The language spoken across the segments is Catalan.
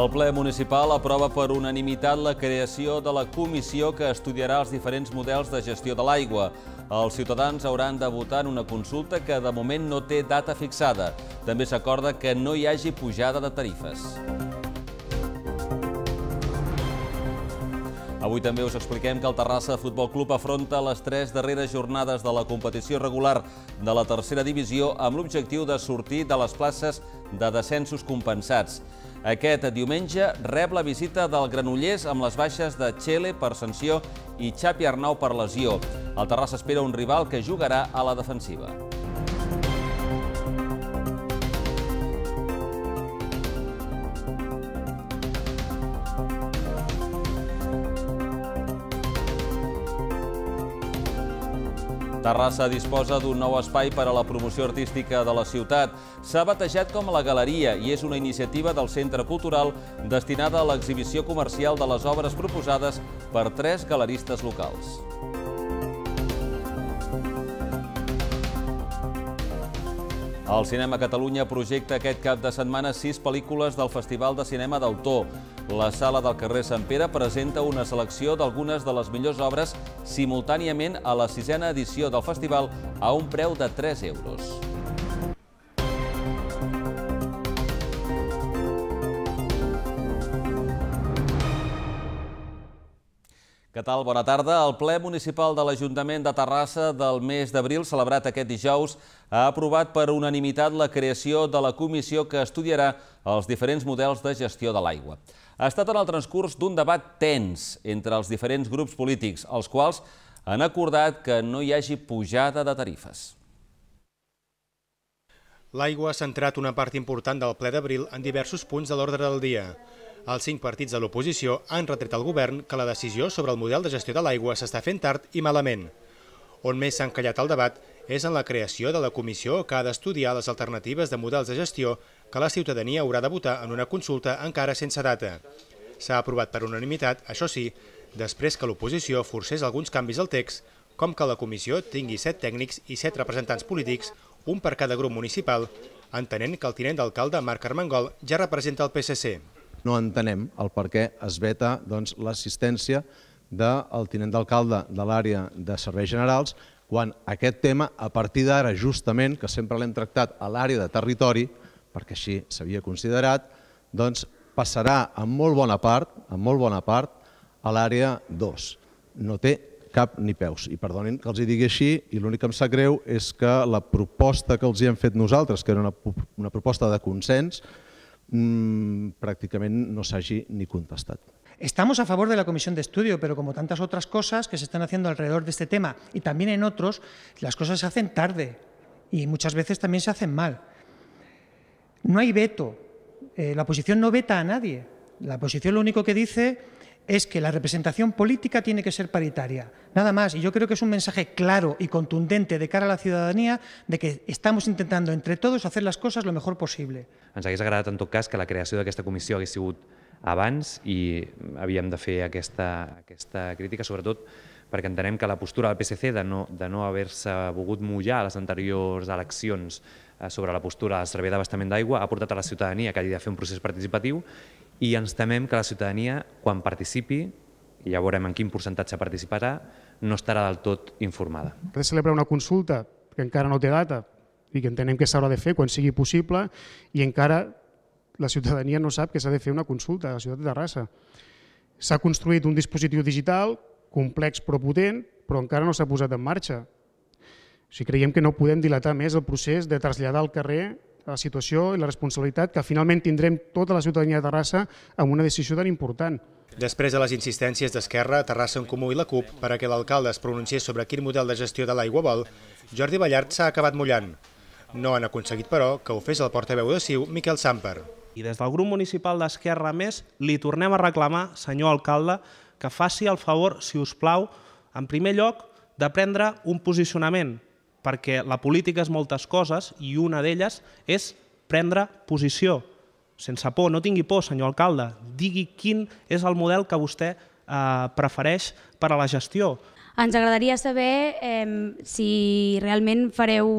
El ple municipal aprova per unanimitat la creació de la comissió que estudiarà els diferents models de gestió de l'aigua. Els ciutadans hauran de votar en una consulta que de moment no té data fixada. També s'acorda que no hi hagi pujada de tarifes. Avui també us expliquem que el Terrassa Futbol Club afronta les tres darreres jornades de la competició regular de la tercera divisió amb l'objectiu de sortir de les places de descensos compensats. Aquest diumenge rep la visita del Granollers amb les baixes de Txele per sanció i Xapi Arnau per lesió. El Terrassa espera un rival que jugarà a la defensiva. Terrassa disposa d'un nou espai per a la promoció artística de la ciutat. S'ha batejat com la Galeria i és una iniciativa del Centre Cultural destinada a l'exhibició comercial de les obres proposades per tres galeristes locals. El Cinema Catalunya projecta aquest cap de setmana sis pel·lícules del Festival de Cinema d'Autor. La sala del carrer Sant Pere presenta una selecció d'algunes de les millors obres simultàniament a la sisena edició del festival a un preu de 3 euros. Què tal? Bona tarda. El ple municipal de l'Ajuntament de Terrassa del mes d'abril, celebrat aquest dijous, ha aprovat per unanimitat la creació de la comissió que estudiarà els diferents models de gestió de l'aigua. Ha estat en el transcurs d'un debat tens entre els diferents grups polítics, els quals han acordat que no hi hagi pujada de tarifes. L'aigua ha centrat una part important del ple d'abril en diversos punts de l'ordre del dia. Els cinc partits de l'oposició han retret al govern que la decisió sobre el model de gestió de l'aigua s'està fent tard i malament. On més s'ha encallat el debat és en la creació de la comissió que ha d'estudiar les alternatives de models de gestió que la ciutadania haurà de votar en una consulta encara sense data. S'ha aprovat per unanimitat, això sí, després que l'oposició forcés alguns canvis al text, com que la comissió tingui set tècnics i set representants polítics, un per cada grup municipal, entenent que el tinent d'alcalde Marc Armengol ja representa el PSC no entenem el per què es veta doncs, l'assistència del tinent d'alcalde de l'àrea de serveis generals quan aquest tema, a partir d'ara, justament, que sempre l'hem tractat a l'àrea de territori, perquè així s'havia considerat, doncs passarà en molt bona part, en molt bona part, a l'àrea 2. No té cap ni peus. I perdonin que els hi digui així, i l'únic que em sap greu és que la proposta que els hi hem fet nosaltres, que era una, una proposta de consens, mmm, prácticamente no s'hagi ni contestat. Estamos a favor de la comisión de estudio, pero como tantas otras cosas que se están haciendo alrededor de este tema y también en otros, las cosas se hacen tarde y muchas veces también se hacen mal. No hay veto. Eh, la oposición no veta a nadie. La oposición lo único que dice es que la representación política tiene que ser paritaria. Nada más. Y yo creo que es un mensaje claro y contundente de cara a la ciudadanía de que estamos intentando entre todos hacer las cosas lo mejor posible. Ens hagués agradat, en tot cas, que la creació d'aquesta comissió hagués sigut abans i havíem de fer aquesta, aquesta crítica, sobretot perquè entenem que la postura del PSC de no, de no haver-se volgut mullar a les anteriors eleccions eh, sobre la postura del servei d'abastament d'aigua ha portat a la ciutadania que hagi de fer un procés participatiu i ens temem que la ciutadania, quan participi, i ja veurem en quin percentatge participarà, no estarà del tot informada. De celebrar una consulta que encara no té data i que entenem que s'haurà de fer quan sigui possible i encara la ciutadania no sap que s'ha de fer una consulta a la ciutat de Terrassa. S'ha construït un dispositiu digital complex però potent, però encara no s'ha posat en marxa. O sigui, creiem que no podem dilatar més el procés de traslladar al carrer la situació i la responsabilitat que finalment tindrem tota la ciutadania de Terrassa amb una decisió tan important. Després de les insistències d'Esquerra, Terrassa en Comú i la CUP perquè l'alcalde es pronunciés sobre quin model de gestió de l'aigua vol, Jordi Ballart s'ha acabat mullant. No han aconseguit, però, que ho fes el portaveu de Ciu, Miquel Samper. I des del grup municipal d'Esquerra Més li tornem a reclamar, senyor alcalde, que faci el favor, si us plau, en primer lloc, de prendre un posicionament perquè la política és moltes coses i una d'elles és prendre posició. Sense por, no tingui por, senyor alcalde, digui quin és el model que vostè eh, prefereix per a la gestió. Ens agradaria saber eh, si realment fareu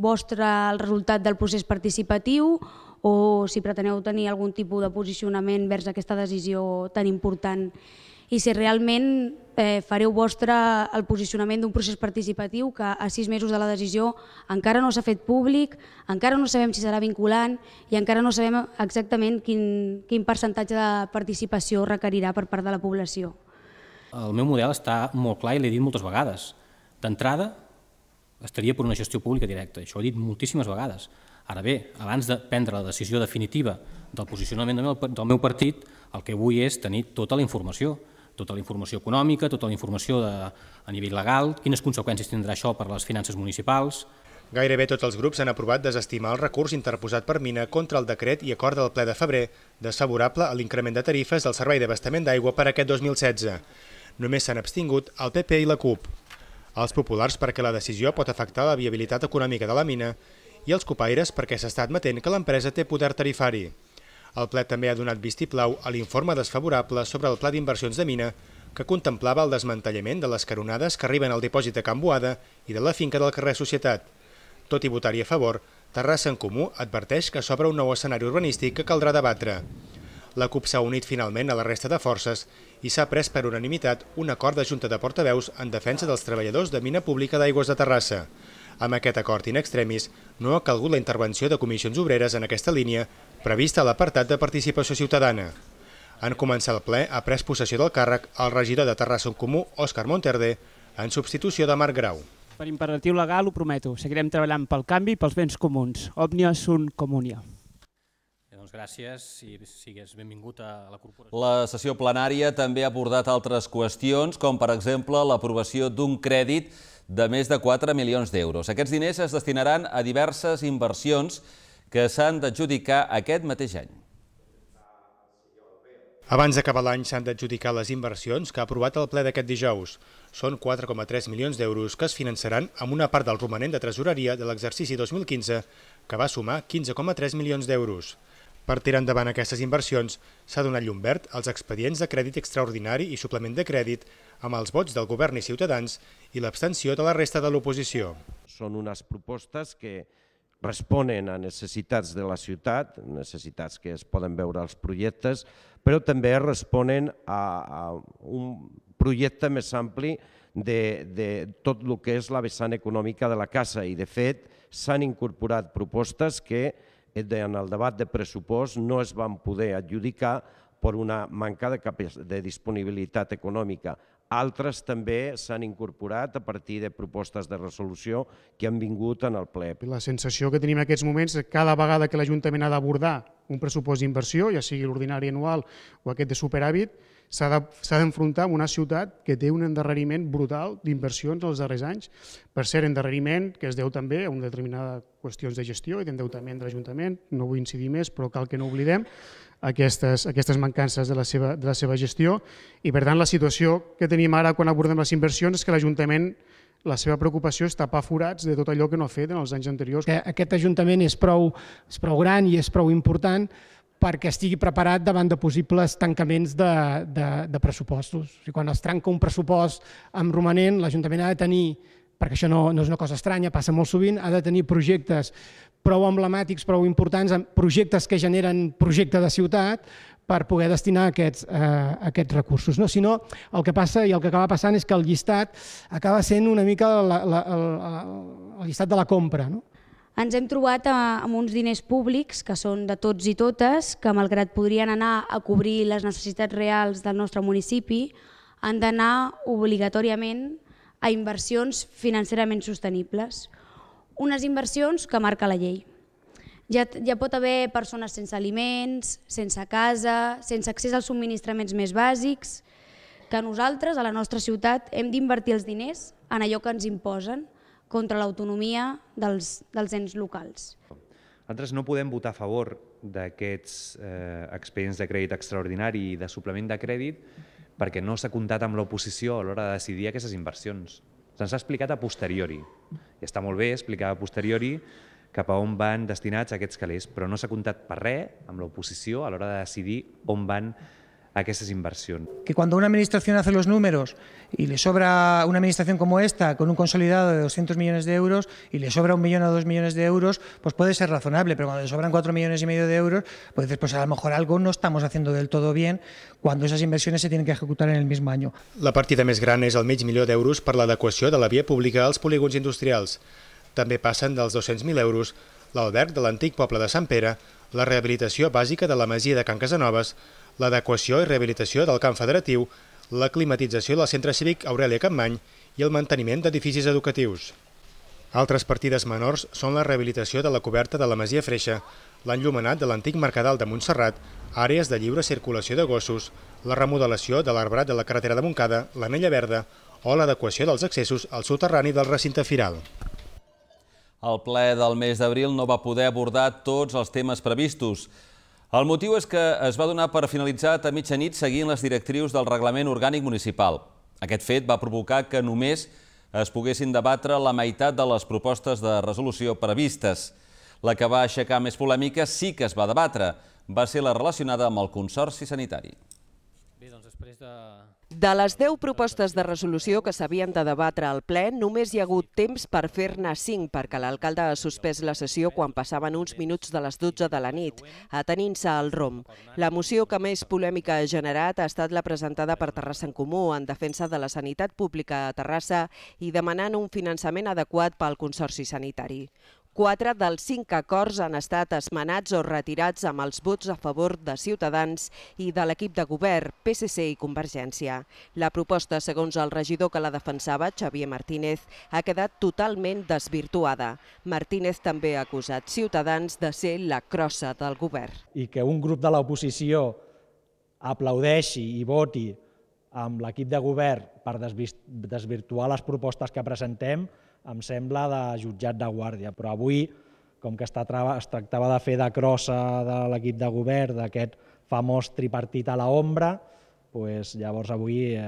vostre el resultat del procés participatiu o si preteneu tenir algun tipus de posicionament vers aquesta decisió tan important i si realment eh, fareu vostre el posicionament d'un procés participatiu que a sis mesos de la decisió encara no s'ha fet públic, encara no sabem si serà vinculant i encara no sabem exactament quin, quin percentatge de participació requerirà per part de la població. El meu model està molt clar i l'he dit moltes vegades. D'entrada, estaria per una gestió pública directa. Això ho he dit moltíssimes vegades. Ara bé, abans de prendre la decisió definitiva del posicionament del meu partit, el que vull és tenir tota la informació tota la informació econòmica, tota la informació de, a nivell legal, quines conseqüències tindrà això per les finances municipals. Gairebé tots els grups han aprovat desestimar el recurs interposat per Mina contra el decret i acord del ple de febrer desfavorable a l'increment de tarifes del servei d'abastament d'aigua per aquest 2016. Només s'han abstingut el PP i la CUP. Els populars perquè la decisió pot afectar la viabilitat econòmica de la mina i els copaires perquè s'està admetent que l'empresa té poder tarifari. El ple també ha donat vistiplau a l'informe desfavorable sobre el pla d'inversions de mina que contemplava el desmantellament de les caronades que arriben al dipòsit de Can Boada i de la finca del carrer Societat. Tot i votar-hi a favor, Terrassa en Comú adverteix que s'obre un nou escenari urbanístic que caldrà debatre. La CUP s'ha unit finalment a la resta de forces i s'ha pres per unanimitat un acord de Junta de Portaveus en defensa dels treballadors de mina pública d'aigües de Terrassa. Amb aquest acord in extremis, no ha calgut la intervenció de comissions obreres en aquesta línia prevista a l'apartat de participació ciutadana. En començar el ple ha pres possessió del càrrec el regidor de Terrassa en Comú, Òscar Monterde, en substitució de Marc Grau. Per imperatiu legal ho prometo, seguirem treballant pel canvi i pels béns comuns. Òmnia sunt comunia. Doncs gràcies i sigues benvingut a la corporació. La sessió plenària també ha abordat altres qüestions, com per exemple l'aprovació d'un crèdit de més de 4 milions d'euros. Aquests diners es destinaran a diverses inversions que s'han d'adjudicar aquest mateix any. Abans d'acabar l'any s'han d'adjudicar les inversions que ha aprovat el ple d'aquest dijous. Són 4,3 milions d'euros que es finançaran amb una part del romanent de tresoreria de l'exercici 2015, que va sumar 15,3 milions d'euros. Per tirar endavant aquestes inversions, s'ha donat llum verd als expedients de crèdit extraordinari i suplement de crèdit amb els vots del govern i ciutadans i l'abstenció de la resta de l'oposició. Són unes propostes que responen a necessitats de la ciutat, necessitats que es poden veure als projectes, però també responen a, a un projecte més ampli de, de tot el que és la vessant econòmica de la casa i, de fet, s'han incorporat propostes que en el debat de pressupost no es van poder adjudicar per una manca de, de disponibilitat econòmica. Altres també s'han incorporat a partir de propostes de resolució que han vingut en el ple. La sensació que tenim en aquests moments és cada vegada que l'Ajuntament ha d'abordar un pressupost d'inversió, ja sigui l'ordinari anual o aquest de superàvit, s'ha d'enfrontar amb una ciutat que té un endarreriment brutal d'inversions els darrers anys. Per cert, endarreriment que es deu també a una determinada qüestions de gestió i d'endeutament de l'Ajuntament, no vull incidir més, però cal que no oblidem aquestes, aquestes mancances de la, seva, de la seva gestió i per tant la situació que tenim ara quan abordem les inversions és que l'Ajuntament la seva preocupació és tapar forats de tot allò que no ha fet en els anys anteriors. Aquest Ajuntament és prou, és prou gran i és prou important perquè estigui preparat davant de possibles tancaments de, de, de pressupostos. O sigui, quan es trenca un pressupost amb romanent, l'Ajuntament ha de tenir perquè això no, no és una cosa estranya, passa molt sovint, ha de tenir projectes prou emblemàtics, prou importants, projectes que generen projecte de ciutat per poder destinar aquests, eh, aquests recursos. No? Si no, el que passa i el que acaba passant és que el llistat acaba sent una mica la, la, el, el llistat de la compra. No? Ens hem trobat amb uns diners públics que són de tots i totes, que malgrat podrien anar a cobrir les necessitats reals del nostre municipi, han d'anar obligatòriament a inversions financerament sostenibles unes inversions que marca la llei. Ja, ja pot haver persones sense aliments, sense casa, sense accés als subministraments més bàsics, que nosaltres, a la nostra ciutat, hem d'invertir els diners en allò que ens imposen contra l'autonomia dels, dels ens locals. Nosaltres no podem votar a favor d'aquests eh, expedients de crèdit extraordinari i de suplement de crèdit perquè no s'ha comptat amb l'oposició a l'hora de decidir aquestes inversions. Se'ns ha explicat a posteriori. I està molt bé explicar a posteriori cap a on van destinats aquests calés, però no s'ha comptat per res amb l'oposició a l'hora de decidir on van aquestes inversions. Que cuando una administración hace los números y le sobra una administración como esta con un consolidado de 200 millones de euros y le sobra un millón o dos millones de euros, pues puede ser razonable, pero cuando le sobran cuatro millones y medio de euros, pues dices, pues a lo mejor algo no estamos haciendo del todo bien cuando esas inversiones se tienen que ejecutar en el mismo año. La partida més gran és el mig milió d'euros per l'adequació de la via pública als polígons industrials. També passen dels 200.000 euros l'alberg de l'antic poble de Sant Pere, la rehabilitació bàsica de la masia de Can Casanovas, l'adequació i rehabilitació del camp federatiu, la climatització del centre cívic Aurelia Campmany i el manteniment d'edificis educatius. Altres partides menors són la rehabilitació de la coberta de la Masia Freixa, l'enllumenat de l'antic Mercadal de Montserrat, àrees de lliure circulació de gossos, la remodelació de l'arbrat de la carretera de Montcada, l'anella verda o l'adequació dels accessos al soterrani del recinte firal. El ple del mes d'abril no va poder abordar tots els temes previstos. El motiu és que es va donar per finalitzat a mitjanit seguint les directrius del Reglament Orgànic Municipal. Aquest fet va provocar que només es poguessin debatre la meitat de les propostes de resolució previstes. La que va aixecar més polèmica sí que es va debatre. Va ser la relacionada amb el Consorci Sanitari. Bé, doncs després de, de les 10 propostes de resolució que s'havien de debatre al ple, només hi ha hagut temps per fer-ne 5, perquè l'alcalde ha suspès la sessió quan passaven uns minuts de les 12 de la nit, atenint-se al ROM. La moció que més polèmica ha generat ha estat la presentada per Terrassa en Comú en defensa de la sanitat pública a Terrassa i demanant un finançament adequat pel Consorci Sanitari. Quatre dels cinc acords han estat esmenats o retirats amb els vots a favor de Ciutadans i de l'equip de govern, PSC i Convergència. La proposta, segons el regidor que la defensava, Xavier Martínez, ha quedat totalment desvirtuada. Martínez també ha acusat Ciutadans de ser la crossa del govern. I que un grup de l'oposició aplaudeixi i voti amb l'equip de govern per desvirtuar les propostes que presentem, em sembla de jutjat de guàrdia, però avui, com que es tractava de fer de crossa de l'equip de govern, d'aquest famós tripartit a la ombra, pues, llavors avui eh,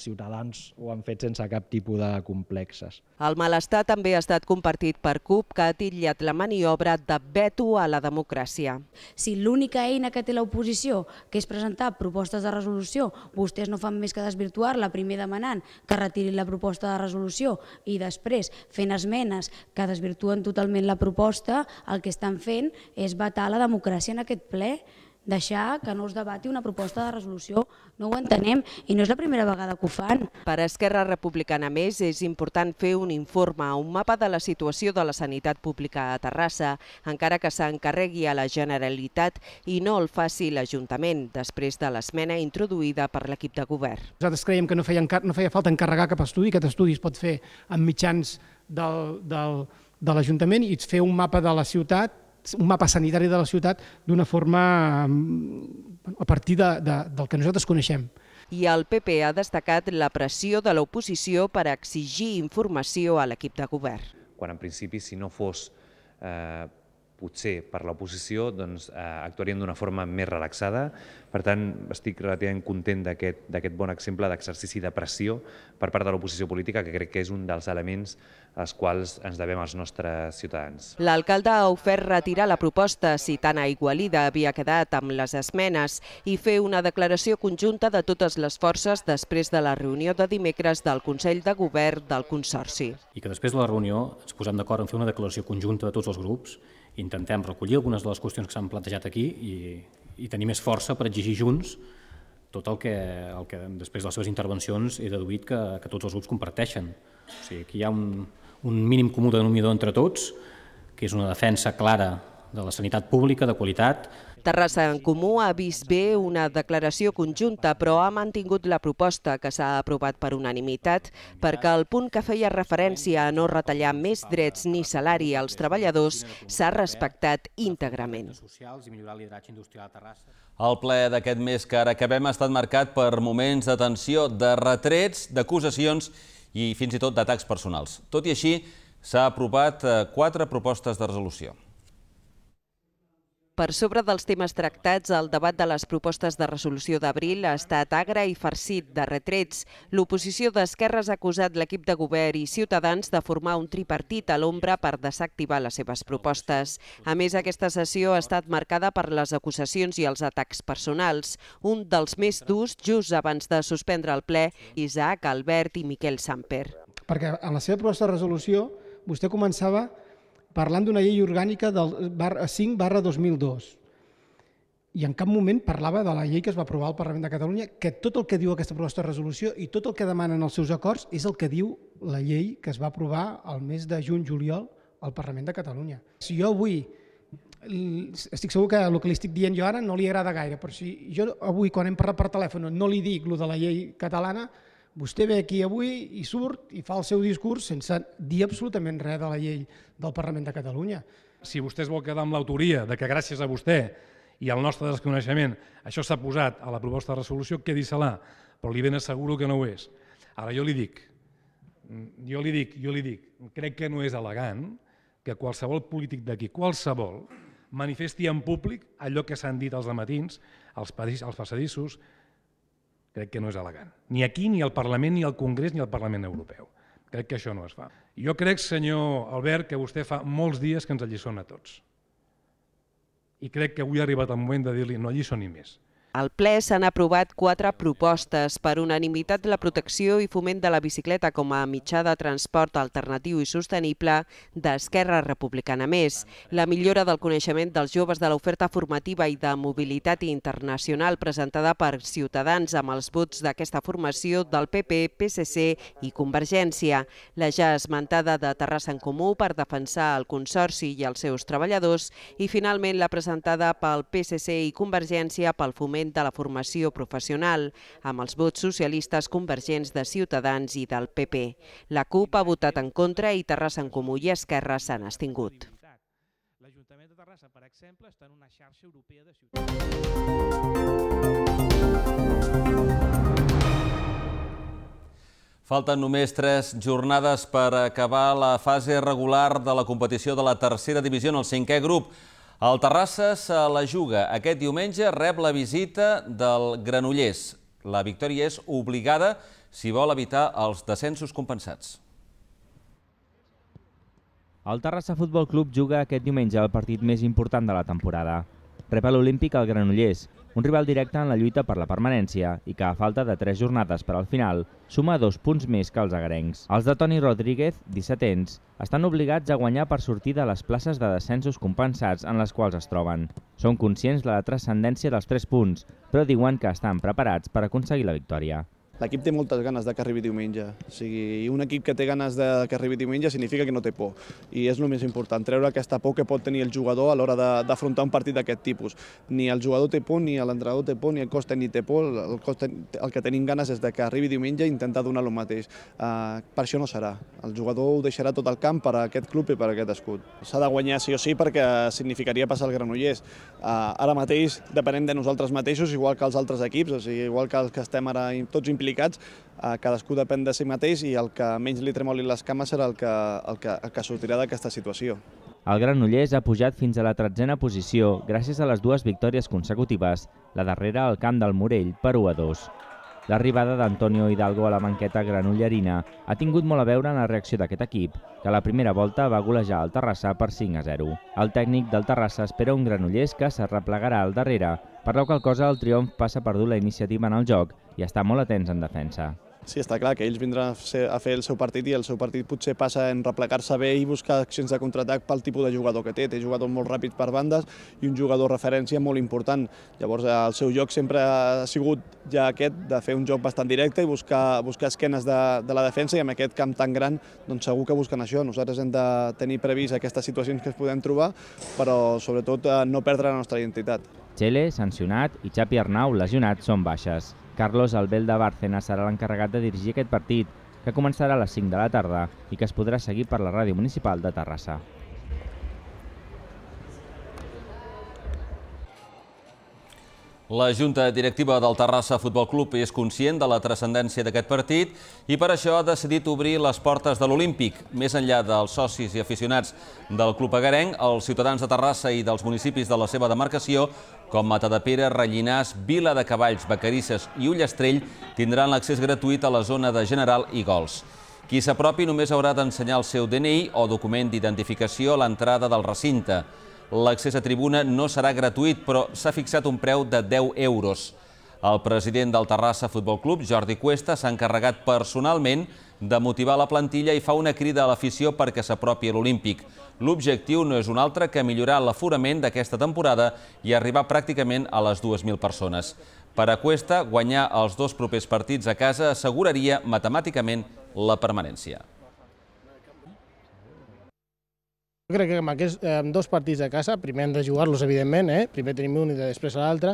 Ciutadans ho han fet sense cap tipus de complexes. El malestar també ha estat compartit per CUP, que ha titllat la maniobra de veto a la democràcia. Si l'única eina que té l'oposició, que és presentar propostes de resolució, vostès no fan més que desvirtuar-la, primer demanant que retirin la proposta de resolució i després fent esmenes que desvirtuen totalment la proposta, el que estan fent és vetar la democràcia en aquest ple deixar que no es debati una proposta de resolució. No ho entenem i no és la primera vegada que ho fan. Per Esquerra Republicana Més és important fer un informe, un mapa de la situació de la sanitat pública a Terrassa, encara que s'encarregui a la Generalitat i no el faci l'Ajuntament, després de l'esmena introduïda per l'equip de govern. Nosaltres creiem que no feia, no feia falta encarregar cap estudi, aquest estudi es pot fer amb mitjans del, del, de l'Ajuntament i fer un mapa de la ciutat un mapa sanitari de la ciutat d'una forma mm, a partir de, de, del que nosaltres coneixem. I el PP ha destacat la pressió de l'oposició per exigir informació a l'equip de govern. Quan en principi, si no fos eh, potser per l'oposició doncs, eh, actuaríem d'una forma més relaxada. Per tant, estic relativament content d'aquest bon exemple d'exercici de pressió per part de l'oposició política, que crec que és un dels elements als quals ens devem als nostres ciutadans. L'alcalde ha ofert retirar la proposta si tant a Igualida havia quedat amb les esmenes i fer una declaració conjunta de totes les forces després de la reunió de dimecres del Consell de Govern del Consorci. I que després de la reunió ens posem d'acord en fer una declaració conjunta de tots els grups intentem recollir algunes de les qüestions que s'han plantejat aquí i, i tenir més força per exigir junts tot el que, el que després de les seves intervencions he deduït que, que tots els grups comparteixen. O sigui, aquí hi ha un, un mínim comú de denominador entre tots, que és una defensa clara de la sanitat pública, de qualitat, Terrassa en Comú ha vist bé una declaració conjunta, però ha mantingut la proposta que s'ha aprovat per unanimitat perquè el punt que feia referència a no retallar més drets ni salari als treballadors s'ha respectat íntegrament. El ple d'aquest mes que ara acabem ha estat marcat per moments de tensió, de retrets, d'acusacions i fins i tot d'atacs personals. Tot i així, s'ha aprovat eh, quatre propostes de resolució. Per sobre dels temes tractats, el debat de les propostes de resolució d'abril ha estat agre i farcit de retrets. L'oposició d'Esquerres ha acusat l'equip de govern i Ciutadans de formar un tripartit a l'ombra per desactivar les seves propostes. A més, aquesta sessió ha estat marcada per les acusacions i els atacs personals. Un dels més durs, just abans de suspendre el ple, Isaac, Albert i Miquel Samper. Perquè en la seva proposta de resolució vostè començava parlant d'una llei orgànica del 5 barra 2002 i en cap moment parlava de la llei que es va aprovar al Parlament de Catalunya, que tot el que diu aquesta proposta de resolució i tot el que demanen els seus acords és el que diu la llei que es va aprovar al mes de juny-juliol al Parlament de Catalunya. Si jo avui, estic segur que el que li estic dient jo ara no li agrada gaire, però si jo avui quan hem parlat per telèfon no li dic el de la llei catalana, Vostè ve aquí avui i surt i fa el seu discurs sense dir absolutament res de la llei del Parlament de Catalunya. Si vostè es vol quedar amb l'autoria de que gràcies a vostè i al nostre desconeixement això s'ha posat a la proposta de resolució, quedi-se-la, però li ben asseguro que no ho és. Ara jo li dic, jo li dic, jo li dic, crec que no és elegant que qualsevol polític d'aquí, qualsevol, manifesti en públic allò que s'han dit als matins, als passadissos, crec que no és elegant. Ni aquí, ni al Parlament, ni al Congrés, ni al Parlament Europeu. Crec que això no es fa. Jo crec, senyor Albert, que vostè fa molts dies que ens alliçona a tots. I crec que avui ha arribat el moment de dir-li no alliçoni més. Al ple s'han aprovat quatre propostes per unanimitat la protecció i foment de la bicicleta com a mitjà de transport alternatiu i sostenible d'Esquerra Republicana Més, la millora del coneixement dels joves de l'oferta formativa i de mobilitat internacional presentada per Ciutadans amb els vots d'aquesta formació del PP, PSC i Convergència, la ja esmentada de Terrassa en Comú per defensar el Consorci i els seus treballadors i finalment la presentada pel PSC i Convergència pel foment de la formació professional, amb els vots socialistes convergents de Ciutadans i del PP. La CUP ha votat en contra i Terrassa en Comú i Esquerra s'han extingut. L'Ajuntament de Terrassa, per exemple, està en una xarxa europea de ciutats. Falten només tres jornades per acabar la fase regular de la competició de la tercera divisió en el cinquè grup. El Terrassa se la juga. Aquest diumenge rep la visita del Granollers. La victòria és obligada si vol evitar els descensos compensats. El Terrassa Futbol Club juga aquest diumenge el partit més important de la temporada. Rep a l'Olímpic el Granollers, un rival directe en la lluita per la permanència i que, a falta de tres jornades per al final, suma dos punts més que els agarencs. Els de Toni Rodríguez, 17 anys, estan obligats a guanyar per sortir de les places de descensos compensats en les quals es troben. Són conscients de la transcendència dels tres punts, però diuen que estan preparats per aconseguir la victòria. L'equip té moltes ganes de que arribi diumenge. O sigui, un equip que té ganes de que arribi diumenge significa que no té por. I és el més important, treure aquesta por que pot tenir el jugador a l'hora d'afrontar un partit d'aquest tipus. Ni el jugador té por, ni l'entrenador té por, ni el cos tècnic té por. El, cos el que tenim ganes és de que arribi diumenge i intentar donar el mateix. Uh, per això no serà. El jugador ho deixarà tot el camp per a aquest club i per a aquest escut. S'ha de guanyar sí o sí perquè significaria passar el Granollers. Uh, ara mateix depenem de nosaltres mateixos, igual que els altres equips, o sigui, igual que els que estem ara tots implicats implicats, eh, cadascú depèn de si mateix i el que menys li tremoli les cames serà el que, el que, el que sortirà d'aquesta situació. El Granollers ha pujat fins a la tretzena posició gràcies a les dues victòries consecutives, la darrera al camp del Morell per 1 a 2. L'arribada d'Antonio Hidalgo a la banqueta granollerina ha tingut molt a veure en la reacció d'aquest equip, que a la primera volta va golejar el Terrassa per 5 a 0. El tècnic del Terrassa espera un Granollers que se replegarà al darrere, per la qual cosa el triomf passa per dur la iniciativa en el joc i estar molt atents en defensa. Sí, està clar que ells vindran a fer el seu partit i el seu partit potser passa en replegar-se bé i buscar accions de contraatac pel tipus de jugador que té. Té jugadors molt ràpids per bandes i un jugador referència molt important. Llavors el seu joc sempre ha sigut ja aquest de fer un joc bastant directe i buscar, buscar esquenes de, de la defensa i amb aquest camp tan gran doncs segur que busquen això. Nosaltres hem de tenir previst aquestes situacions que es podem trobar, però sobretot eh, no perdre la nostra identitat. Txele, sancionat, i Xapi Arnau, lesionat, són baixes. Carlos Albel de Bárcena serà l'encarregat de dirigir aquest partit, que començarà a les 5 de la tarda i que es podrà seguir per la ràdio municipal de Terrassa. La Junta Directiva del Terrassa Futbol Club és conscient de la transcendència d'aquest partit i per això ha decidit obrir les portes de l'Olímpic. Més enllà dels socis i aficionats del Club Agarenc, els ciutadans de Terrassa i dels municipis de la seva demarcació, com Matadepera, Rellinars, Vila de Cavalls, Vacarisses i Ullastrell, tindran l'accés gratuït a la zona de General i Gols. Qui s'apropi només haurà d'ensenyar el seu DNI o document d'identificació a l'entrada del recinte. L'accés a tribuna no serà gratuït, però s'ha fixat un preu de 10 euros. El president del Terrassa Futbol Club, Jordi Cuesta, s'ha encarregat personalment de motivar la plantilla i fa una crida a l'afició perquè s'apropi a l'Olímpic. L'objectiu no és un altre que millorar l'aforament d'aquesta temporada i arribar pràcticament a les 2.000 persones. Per a Cuesta, guanyar els dos propers partits a casa asseguraria matemàticament la permanència. Jo crec que amb aquests amb dos partits a casa, primer hem de jugar-los, evidentment, eh? primer tenim un i després l'altre.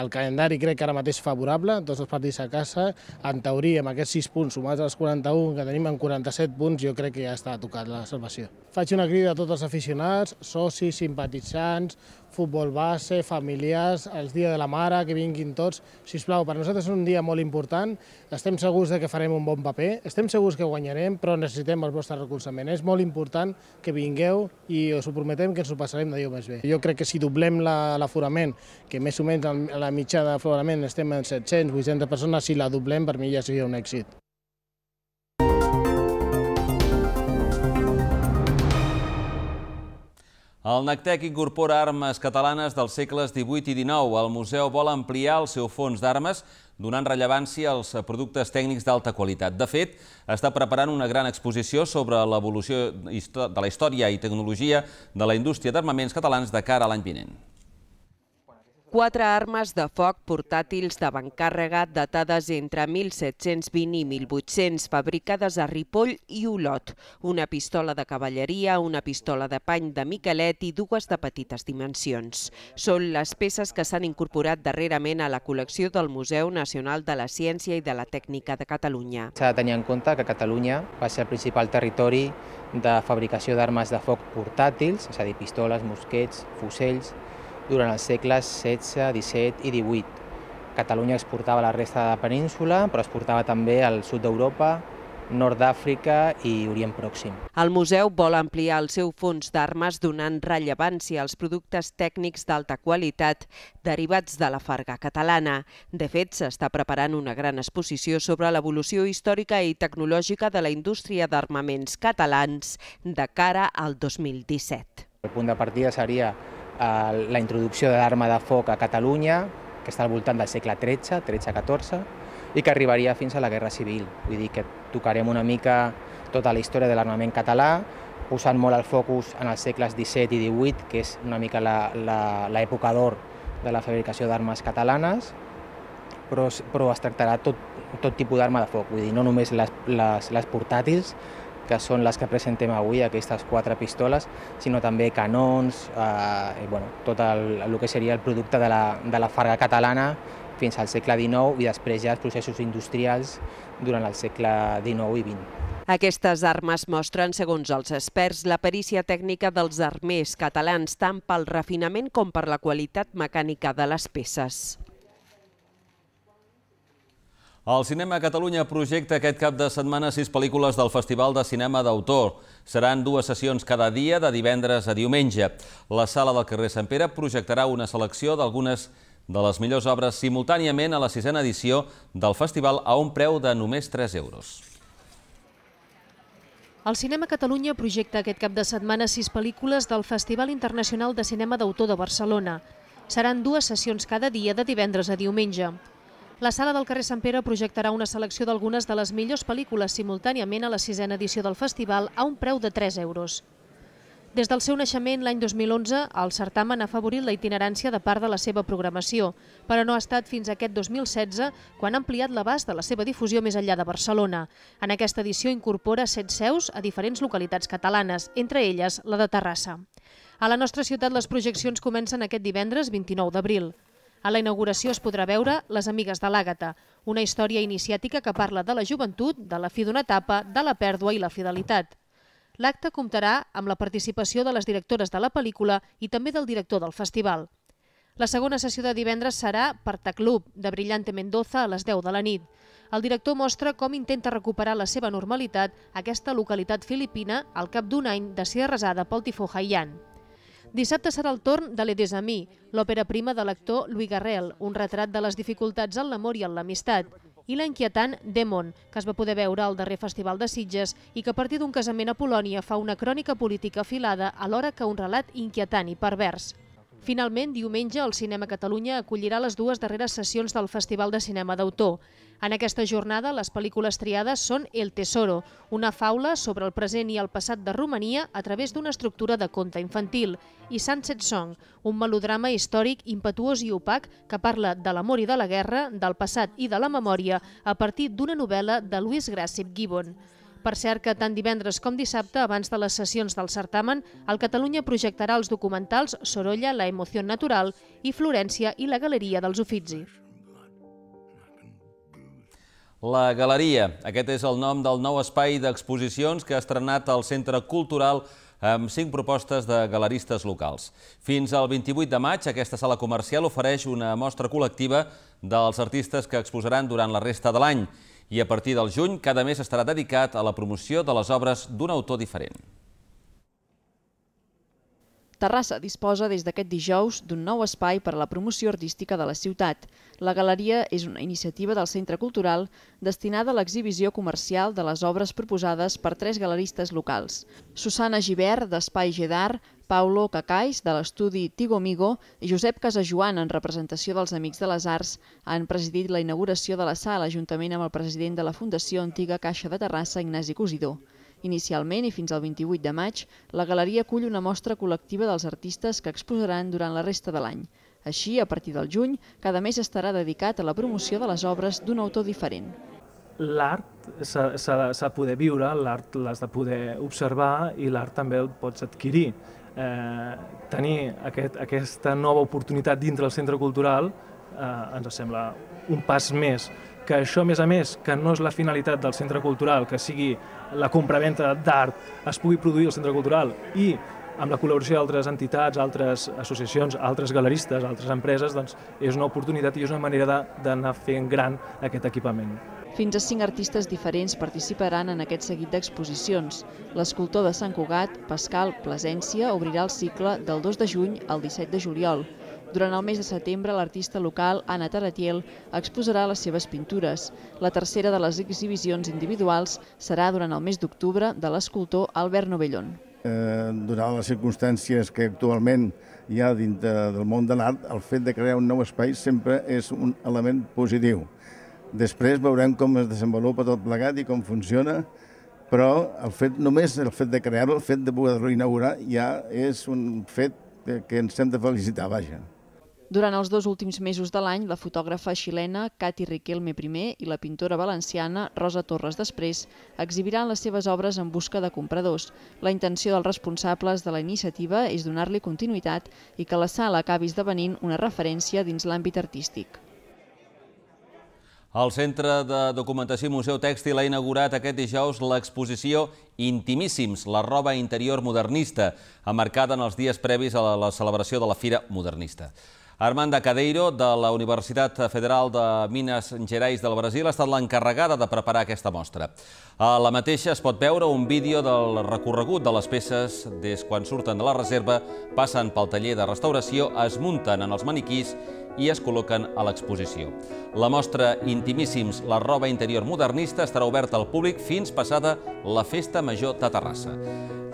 El calendari crec que ara mateix favorable, tots els partits a casa. En teoria, amb aquests 6 punts sumats als 41 que tenim en 47 punts, jo crec que ja està tocat la salvació. Faig una crida a tots els aficionats, socis, simpatitzants, futbol base, familiars, els dia de la mare, que vinguin tots. Si us plau, per nosaltres és un dia molt important, estem segurs de que farem un bon paper, estem segurs que guanyarem, però necessitem el vostre recolzament. És molt important que vingueu i us ho prometem que ens ho passarem Déu més bé. Jo crec que si doblem l'aforament, que més o menys a la mitjà d'aforament estem en 700-800 persones, si la doblem per mi ja seria un èxit. El NACTEC incorpora armes catalanes dels segles XVIII i XIX. El museu vol ampliar el seu fons d'armes donant rellevància als productes tècnics d'alta qualitat. De fet, està preparant una gran exposició sobre l'evolució de la història i tecnologia de la indústria d'armaments catalans de cara a l'any vinent. Quatre armes de foc portàtils de bancàrrega datades entre 1720 i 1800, fabricades a Ripoll i Olot. Una pistola de cavalleria, una pistola de pany de Miquelet i dues de petites dimensions. Són les peces que s'han incorporat darrerament a la col·lecció del Museu Nacional de la Ciència i de la Tècnica de Catalunya. S'ha de tenir en compte que Catalunya va ser el principal territori de fabricació d'armes de foc portàtils, és a dir, pistoles, mosquets, fusells, durant els segles XVI, XVII i XVIII. Catalunya exportava la resta de la península, però exportava també al sud d'Europa, nord d'Àfrica i Orient Pròxim. El museu vol ampliar el seu fons d'armes donant rellevància als productes tècnics d'alta qualitat derivats de la farga catalana. De fet, s'està preparant una gran exposició sobre l'evolució històrica i tecnològica de la indústria d'armaments catalans de cara al 2017. El punt de partida seria la introducció de l'arma de foc a Catalunya, que està al voltant del segle XIII, XIII-XIV, i que arribaria fins a la Guerra Civil. Vull dir que tocarem una mica tota la història de l'armament català, posant molt el focus en els segles XVII i XVIII, que és una mica l'època d'or de la fabricació d'armes catalanes, però, però es tractarà tot, tot tipus d'arma de foc, vull dir, no només les, les, les portàtils, que són les que presentem avui, aquestes quatre pistoles, sinó també canons, eh, i, bueno, tot el, el que seria el producte de la, de la farga catalana fins al segle XIX i després ja els processos industrials durant el segle XIX i XX. Aquestes armes mostren, segons els experts, la perícia tècnica dels armers catalans tant pel refinament com per la qualitat mecànica de les peces. El Cinema Catalunya projecta aquest cap de setmana sis pel·lícules del Festival de Cinema d'Autor. Seran dues sessions cada dia, de divendres a diumenge. La sala del carrer Sant Pere projectarà una selecció d'algunes de les millors obres simultàniament a la sisena edició del festival a un preu de només 3 euros. El Cinema Catalunya projecta aquest cap de setmana sis pel·lícules del Festival Internacional de Cinema d'Autor de Barcelona. Seran dues sessions cada dia de divendres a diumenge. La sala del carrer Sant Pere projectarà una selecció d'algunes de les millors pel·lícules simultàniament a la sisena edició del festival a un preu de 3 euros. Des del seu naixement l'any 2011, el certamen ha favorit la itinerància de part de la seva programació, però no ha estat fins aquest 2016 quan ha ampliat l'abast de la seva difusió més enllà de Barcelona. En aquesta edició incorpora set seus a diferents localitats catalanes, entre elles la de Terrassa. A la nostra ciutat les projeccions comencen aquest divendres 29 d'abril. A la inauguració es podrà veure Les amigues de l'Àgata, una història iniciàtica que parla de la joventut, de la fi d'una etapa, de la pèrdua i la fidelitat. L'acte comptarà amb la participació de les directores de la pel·lícula i també del director del festival. La segona sessió de divendres serà Partaclub, de Brillante Mendoza, a les 10 de la nit. El director mostra com intenta recuperar la seva normalitat aquesta localitat filipina al cap d'un any de ser arrasada pel tifó Haiyan. Dissabte serà el torn de Les Amis, l'òpera prima de l'actor Louis Garrel, un retrat de les dificultats en l'amor i en l'amistat, i la inquietant Demon, que es va poder veure al darrer Festival de Sitges i que a partir d'un casament a Polònia fa una crònica política afilada alhora que un relat inquietant i pervers. Finalment, diumenge, el Cinema Catalunya acollirà les dues darreres sessions del Festival de Cinema d'Autor. En aquesta jornada, les pel·lícules triades són El Tesoro, una faula sobre el present i el passat de Romania a través d'una estructura de conte infantil, i Sunset Song, un melodrama històric impetuós i opac que parla de l'amor i de la guerra, del passat i de la memòria a partir d'una novel·la de Louis Grassip Gibbon. Per cert que tant divendres com dissabte, abans de les sessions del certamen, el Catalunya projectarà els documentals Sorolla, la emoció natural i Florència i la Galeria dels Uffizi. La Galeria. Aquest és el nom del nou espai d'exposicions que ha estrenat el Centre Cultural amb cinc propostes de galeristes locals. Fins al 28 de maig, aquesta sala comercial ofereix una mostra col·lectiva dels artistes que exposaran durant la resta de l'any i a partir del juny cada mes estarà dedicat a la promoció de les obres d'un autor diferent. Terrassa disposa des d'aquest dijous d'un nou espai per a la promoció artística de la ciutat. La Galeria és una iniciativa del Centre Cultural destinada a l'exhibició comercial de les obres proposades per tres galeristes locals. Susana Givert, d'Espai Gedar, Paulo Cacais, de l'estudi Tigomigo, i Josep Casajoan, en representació dels Amics de les Arts, han presidit la inauguració de la sala juntament amb el president de la Fundació Antiga Caixa de Terrassa, Ignasi Cosidor. Inicialment i fins al 28 de maig, la galeria acull una mostra col·lectiva dels artistes que exposaran durant la resta de l'any. Així, a partir del juny, cada mes estarà dedicat a la promoció de les obres d'un autor diferent. L'art s'ha de poder viure, l'art l'has de poder observar i l'art també el pots adquirir. Eh, tenir aquest, aquesta nova oportunitat dintre del centre cultural eh, ens sembla un pas més que això, a més a més, que no és la finalitat del centre cultural, que sigui la compraventa d'art, es pugui produir al centre cultural i amb la col·laboració d'altres entitats, altres associacions, altres galeristes, altres empreses, doncs és una oportunitat i és una manera d'anar fent gran aquest equipament. Fins a cinc artistes diferents participaran en aquest seguit d'exposicions. L'escultor de Sant Cugat, Pascal Plasència, obrirà el cicle del 2 de juny al 17 de juliol. Durant el mes de setembre, l'artista local, Anna Taratiel, exposarà les seves pintures. La tercera de les exhibicions individuals serà durant el mes d'octubre de l'escultor Albert Novellón. Eh, les circumstàncies que actualment hi ha dintre del món de l'art, el fet de crear un nou espai sempre és un element positiu. Després veurem com es desenvolupa tot plegat i com funciona, però el fet, només el fet de crear-lo, el fet de poder-lo inaugurar, ja és un fet que, que ens hem de felicitar, vaja. Durant els dos últims mesos de l'any, la fotògrafa xilena Cati Riquelme I i la pintora valenciana Rosa Torres després exhibiran les seves obres en busca de compradors. La intenció dels responsables de la iniciativa és donar-li continuïtat i que la sala acabi esdevenint una referència dins l'àmbit artístic. El Centre de Documentació i Museu Tèxtil ha inaugurat aquest dijous l'exposició Intimíssims, la roba interior modernista, emmarcada en els dies previs a la celebració de la Fira Modernista. Armanda Cadeiro, de la Universitat Federal de Minas Gerais del Brasil, ha estat l'encarregada de preparar aquesta mostra. A la mateixa es pot veure un vídeo del recorregut de les peces des quan surten de la reserva, passen pel taller de restauració, es munten en els maniquís i es col·loquen a l'exposició. La mostra Intimíssims, la roba interior modernista, estarà oberta al públic fins passada la Festa Major de Terrassa.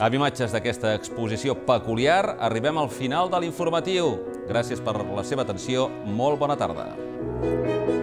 Amb imatges d'aquesta exposició peculiar, arribem al final de l'informatiu. Gràcies per la seva atenció. Molt bona tarda.